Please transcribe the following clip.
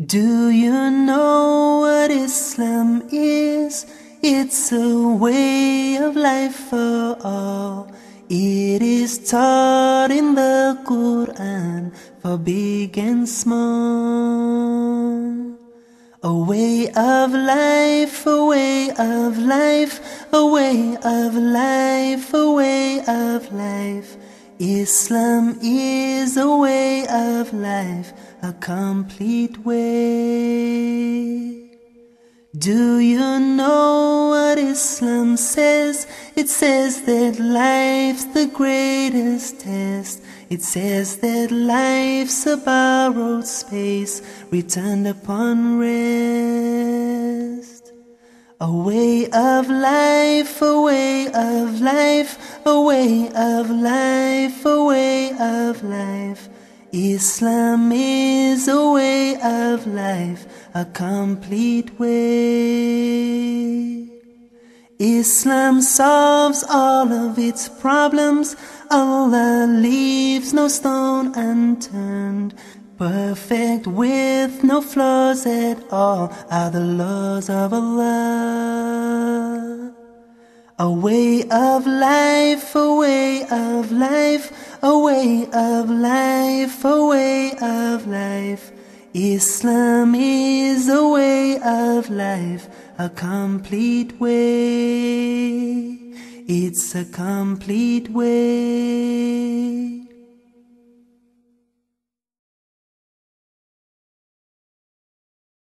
Do you know what Islam is? It's a way of life for all. It is taught in the Quran for big and small. A way of life, a way of life, a way of life, a way of life. Islam is a way of life, a complete way. Do you know what Islam says? It says that life's the greatest test. It says that life's a borrowed space, returned upon rest. A way of life, a way of life, a way of life, a way of life. Islam is a way of life, a complete way. Islam solves all of its problems. Allah leaves no stone unturned. Perfect with no flaws at all are the laws of Allah. A way of life, a way of life, a way of life, a way of life. Islam is a way of life, a complete way. It's a complete way.